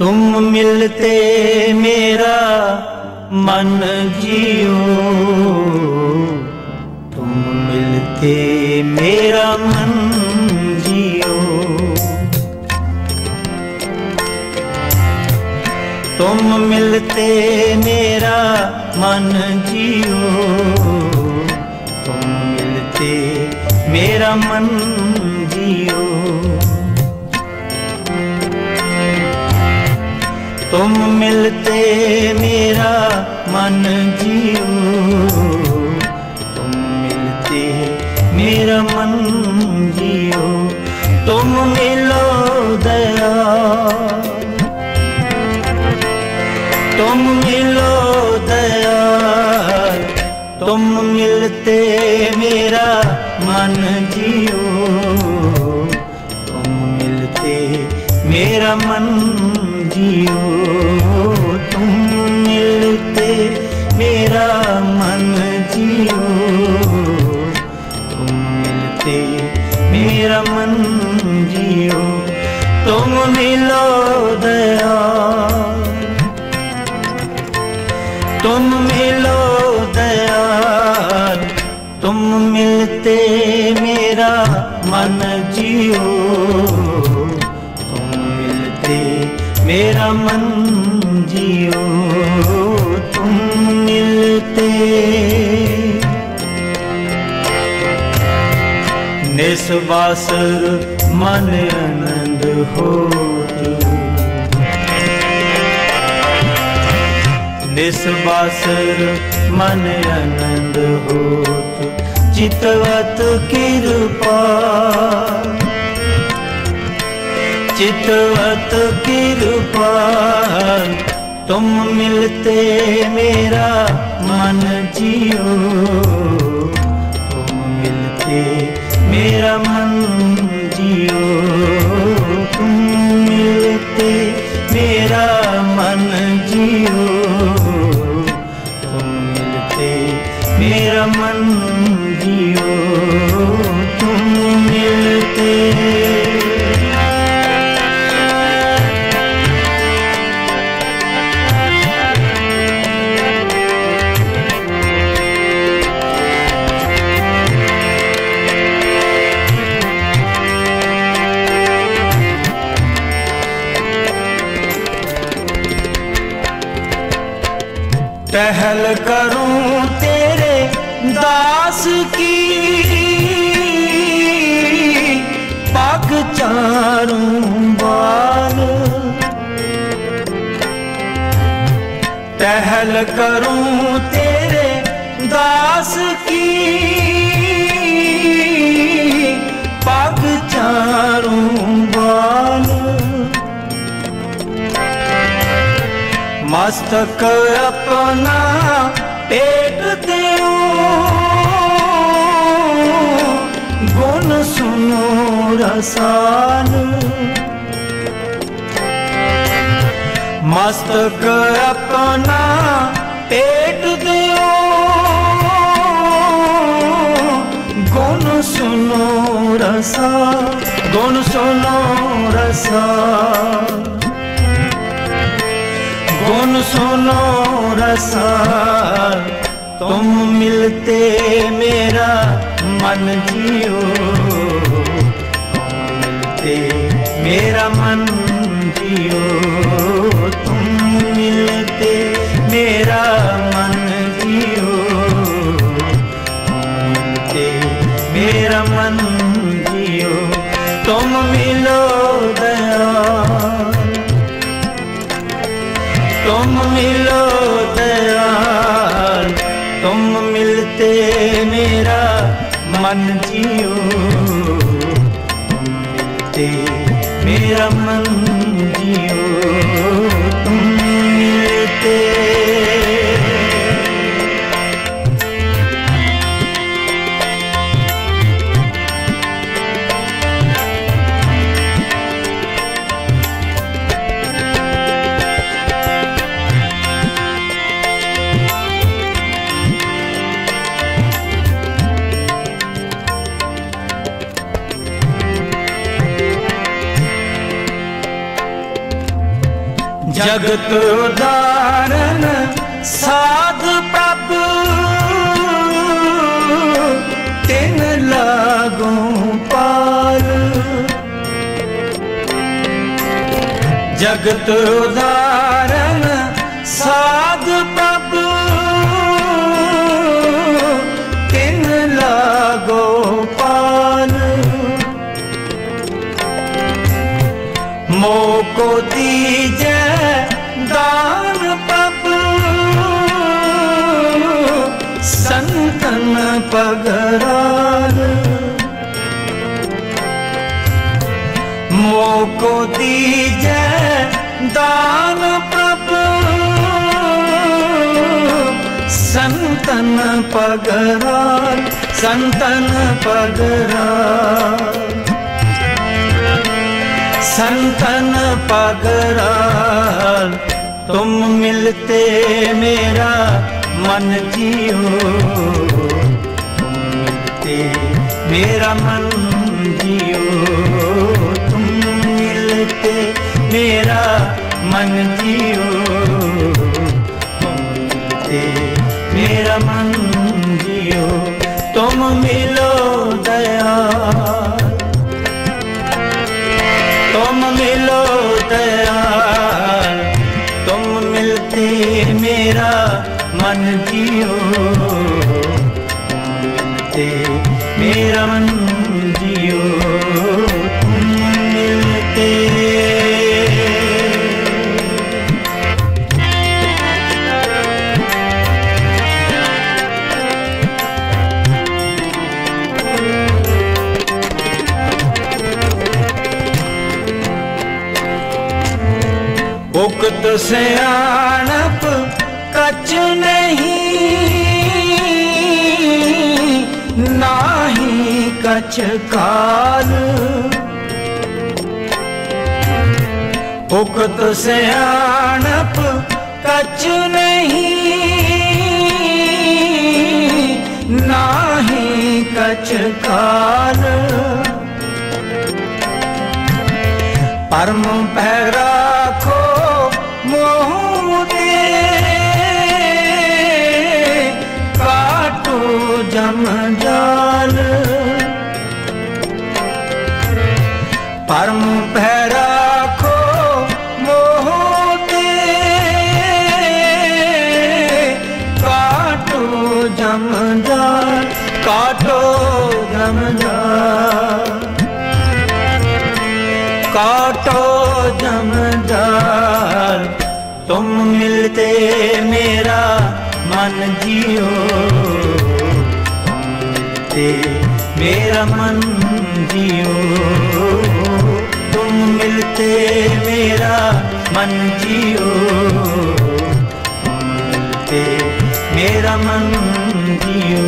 तुम मिलते मेरा मन जियो। तुम मिलते मेरा मन जियो। तुम मिलते मेरा मन जियो। तुम मिलते मेरा मन जियो। तुम मिलते मेरा मन जीव तुम मिलते मेरा मन तुम मिलो दया। तुम मिलो दयाल तुम मिलते मेरा मन जियो। तुम मिलते मेरा मन जियो। तुम मिलते। निस्वासर मन आनंद होत निस्वासर मन आनंद होत चितवत कृपा चितवत कृपा तुम मिलते मेरा मन जियो। तुम मिलते मेरा मन जियो। तुम मिलते मेरा मन जियो। टहल करूँ तेरे दास की? पग चारूं बाल। टहल करूँ तेरे दास की? मस्तक अपना पेट देओ। गुण सुनो रसाल मस्तक अपना पेट देओ। गुण सुनो रसा गुण सुनो रसा गुण सुनो रसा तुम मिलते मेरा मन जियो। मिलते मेरा मन जियो। तुम मिलते मेरा मन जियो। मिलते मेरा मन जियो। ਜਗਤ ਉਦਾਰਨ ਸਾਧ ਪ੍ਰਭ। ਤਿਨ ਲਾਗੂ ਪਾਲ ਜਗਤ ਉਦਾਰਨ ਸਾਧ मोको दीजै दान प्रभु। संतन पगरार संतन पगरार संतन पगराल, तुम मिलते मेरा मन जियो। मिलते मेरा मन जियो। मेरा मन जियो। तुम मेरा मन जियो। तुम मिलो दया। तुम मिलो दयाल तुम मिलते, मेरा मन जियो। मिलते मेरा मन ਮੁਕਤ ਸਿਆਣਪ ਕਚ ਨਹੀਂ, ਨਾਹੀ ਕਚ ਕਾਲ। ਮੁਕਤ ਸਿਆਣਪ ਕਚ ਨਹੀਂ, ਨਾਹੀ ਕੱਚ ਕਾਲ। ਪਰਮ ਪਹਿਰਾ परम मोहते। काटो जम जाल काटो जमदार तुम मिलते मेरा मन जियो। तुम मेरा मन जियो। मिलते मेरा मन जियो तुम मेरा मन जियो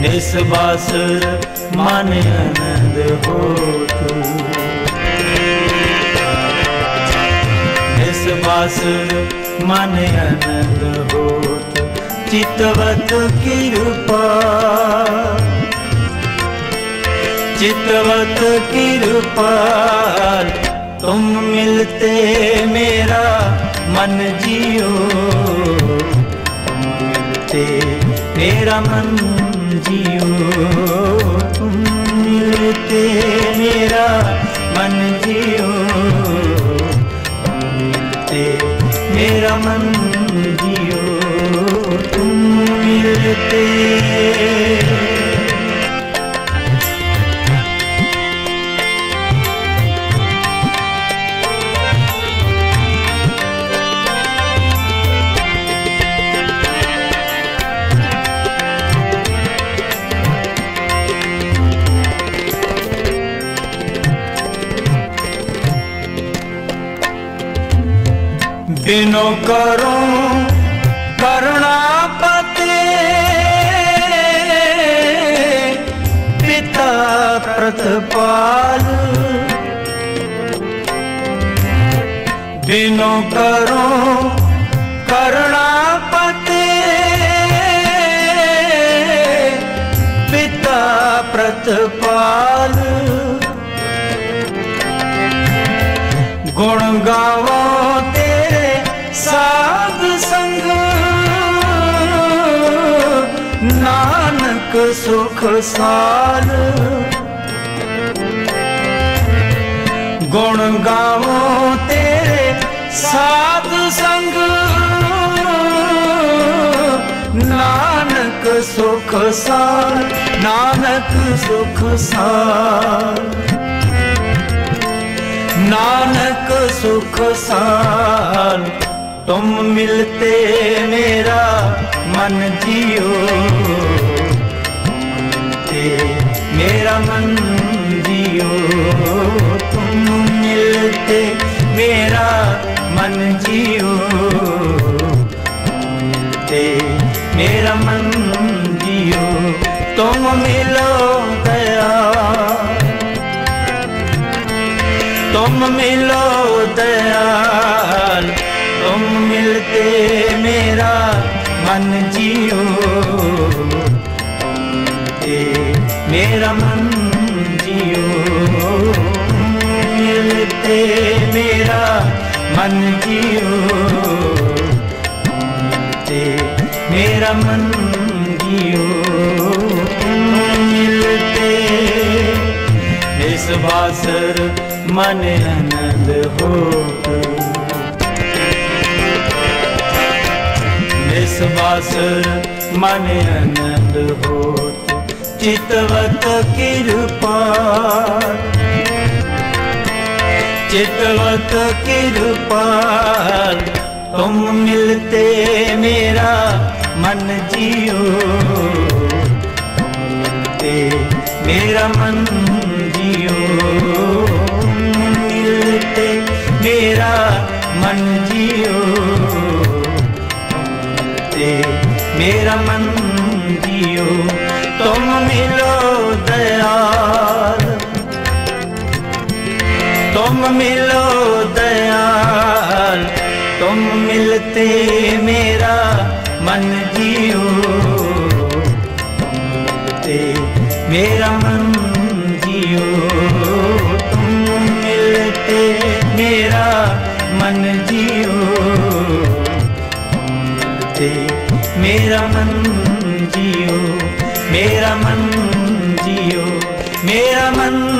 निस्बासुर मन आनंद हो तू। मन आनंद हो तू। चितवत कृपा चितवत कृपाल तुम मिलते मेरा मन जियो। तुम मिलते मेरा मन जियो। तुम मिलते मेरा मन जियो। तुम मिलते मेरा मन जियो। तुम मिलते बिनो करो करुणा पते पिता प्रतपाल। बिनो करो करुणा पते पिता प्रतपाल। गुण गावो ਨਾਨਕ ਸੁਖ ਸਾਲ। ਗੁਣ ਗਾਵੋ ਤੇਰੇ ਸਾਧ ਸੰਗ। ਨਾਨਕ ਸੁਖ ਸਾਲ, ਨਾਨਕ ਸੁਖ ਸਾਲ। ਨਾਨਕ ਸੁਖ ਸਾਲ, ਤੁਮ ਮਿਲਤੇ ਮੇਰਾ ਮਨ ਜੀਓ। मेरा मन जियो, तुम मिलते मेरा मन जियो। मिलते मेरा मन जियो, तुम मिलो दया। तुम मिलो दयाल, तुम मिलते मेरा मन जियो। मेरा मन जियो। मिलते मेरा मन जियो। मिलते मेरा मन जियो। मिलते इस बासर मन आनंद हो इस बासर मन आनंद हो चितवत कृपा। चितवत कृपाल तुम मिलते मेरा मन जियो। मिलते मेरा मन जियो। मिलते मेरा मन जियो। मेरा मन जियो, तुम मिलो दयाल। तुम मिलो दयाल, तुम मिलते मेरा मन जियो। मिलते मेरा मन जियो, तुम मिलते मेरा मन जियो। मिलते मेरा मन जियो मेरा मन जियो मेरा मन